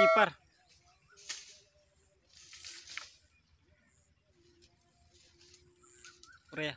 kiper. Korea.